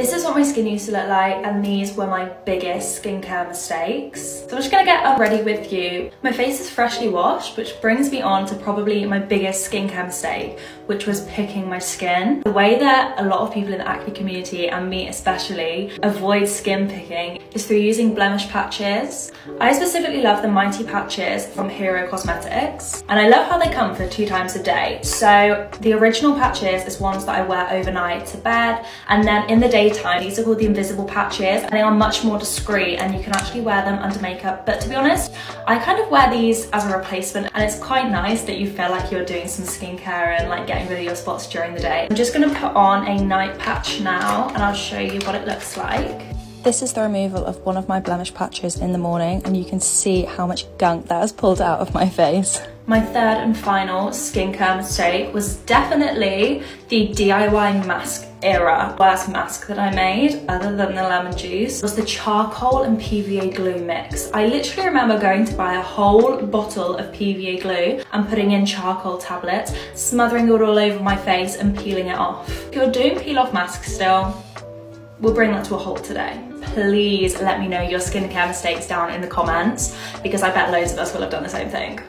This is what my skin used to look like and these were my biggest skincare mistakes. So I'm just gonna get ready with you. My face is freshly washed, which brings me on to probably my biggest skincare mistake, which was picking my skin. The way that a lot of people in the acne community, and me especially, avoid skin picking is through using blemish patches. I specifically love the Mighty patches from Hero Cosmetics, and I love how they come for two times a day. So the original patches is ones that I wear overnight to bed, and then in the day daytime. These are called the invisible patches and they are much more discreet and you can actually wear them under makeup. But to be honest, I kind of wear these as a replacement and it's quite nice that you feel like you're doing some skincare and like getting rid of your spots during the day. I'm just gonna put on a night patch now and I'll show you what it looks like. This is the removal of one of my blemish patches in the morning and you can see how much gunk that has pulled out of my face. My third and final skincare mistake was definitely the DIY mask era. Worst mask that I made, other than the lemon juice, was the charcoal and PVA glue mix. I literally remember going to buy a whole bottle of PVA glue and putting in charcoal tablets, smothering it all over my face and peeling it off. If you're doing peel off masks still, we'll bring that to a halt today. Please let me know your skincare mistakes down in the comments because I bet loads of us will have done the same thing.